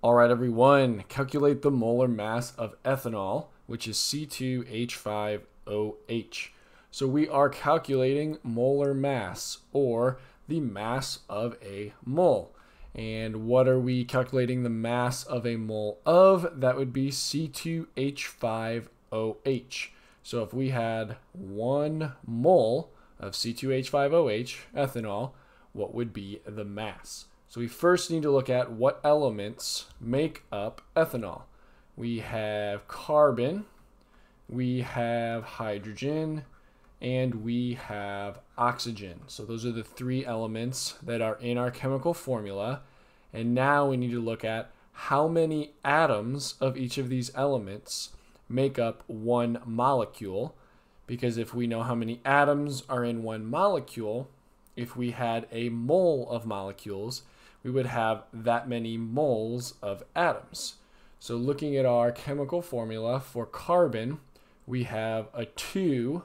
All right, everyone, calculate the molar mass of ethanol, which is C2H5OH. So we are calculating molar mass, or the mass of a mole. And what are we calculating the mass of a mole of? That would be C2H5OH. So if we had one mole of C2H5OH, ethanol, what would be the mass? So we first need to look at what elements make up ethanol. We have carbon, we have hydrogen, and we have oxygen. So those are the three elements that are in our chemical formula. And now we need to look at how many atoms of each of these elements make up one molecule. Because if we know how many atoms are in one molecule, if we had a mole of molecules, we would have that many moles of atoms. So looking at our chemical formula for carbon, we have a 2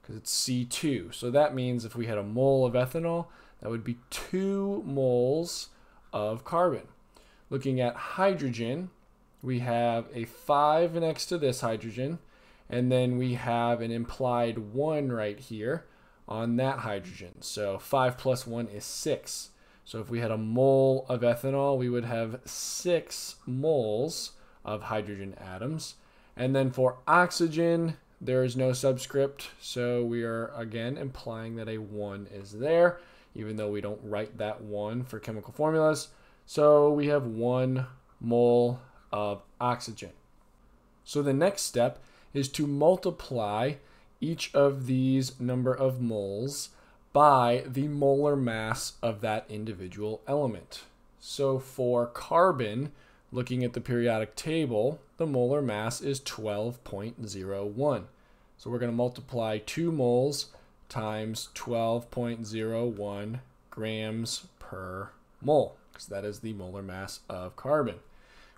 because it's C2. So that means if we had a mole of ethanol, that would be 2 moles of carbon. Looking at hydrogen, we have a 5 next to this hydrogen, and then we have an implied 1 right here on that hydrogen. So 5 plus 1 is 6. So if we had a mole of ethanol, we would have six moles of hydrogen atoms. And then for oxygen, there is no subscript, so we are again implying that a 1 is there, even though we don't write that 1 for chemical formulas. So we have 1 mole of oxygen. So the next step is to multiply each of these number of moles by the molar mass of that individual element. So for carbon, looking at the periodic table, the molar mass is 12.01. So we're going to multiply 2 moles times 12.01 grams per mole, because that is the molar mass of carbon.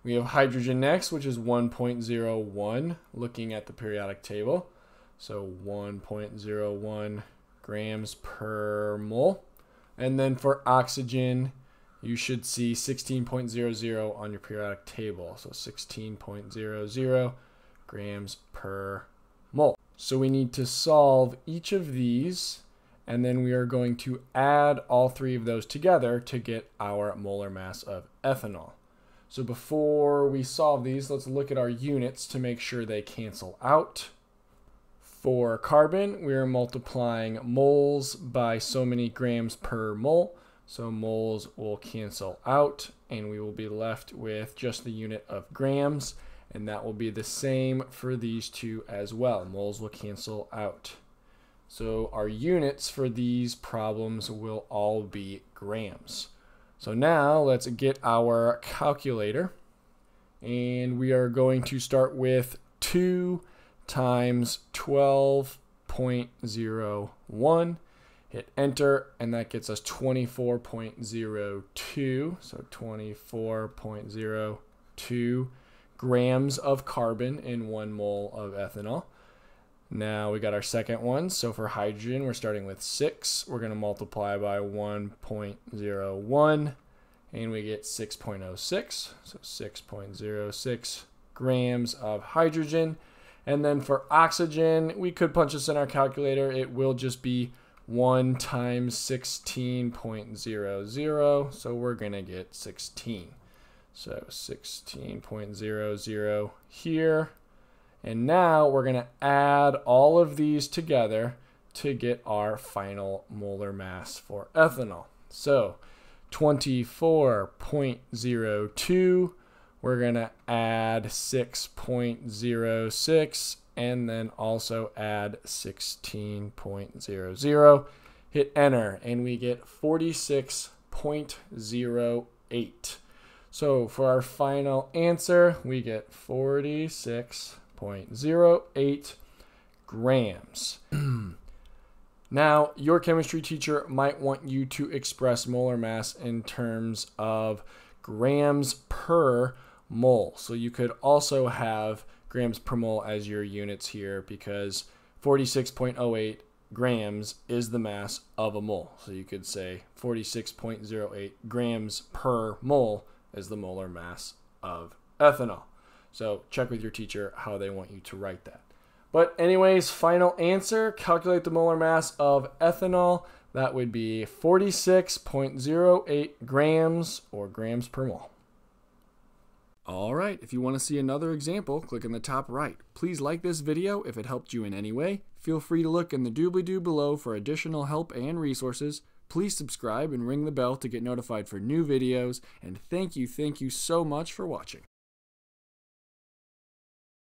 We have hydrogen next, which is 1.01, looking at the periodic table. So 1.01 grams per mole. And then for oxygen, you should see 16.00 on your periodic table. So 16.00 grams per mole. So we need to solve each of these, and then we are going to add all three of those together to get our molar mass of ethanol. So before we solve these, let's look at our units to make sure they cancel out. For carbon, we are multiplying moles by so many grams per mole. So moles will cancel out and we will be left with just the unit of grams. And that will be the same for these two as well. Moles will cancel out. So our units for these problems will all be grams. So now let's get our calculator. And we are going to start with 2 times 12.01. Hit enter, and that gets us 24.02. So 24.02 grams of carbon in one mole of ethanol. Now we got our second one. So for hydrogen, we're starting with 6. We're going to multiply by 1.01 and we get 6.06. So 6.06 grams of hydrogen. And then for oxygen, we could punch this in our calculator. It will just be 1 times 16.00. So we're going to get 16. So 16.00 here. And now we're going to add all of these together to get our final molar mass for ethanol. So 24.02 we're going to add 6.06 and then also add 16.00. Hit enter and we get 46.08. So for our final answer, we get 46.08 grams. now, your chemistry teacher might want you to express molar mass in terms of grams per mole. So you could also have grams per mole as your units here because 46.08 grams is the mass of a mole. So you could say 46.08 grams per mole is the molar mass of ethanol. So check with your teacher how they want you to write that. But anyways, final answer, calculate the molar mass of ethanol. That would be 46.08 grams or grams per mole. All right, if you want to see another example, click in the top right. Please like this video if it helped you in any way. Feel free to look in the doobly-doo below for additional help and resources. Please subscribe and ring the bell to get notified for new videos. And thank you, thank you so much for watching.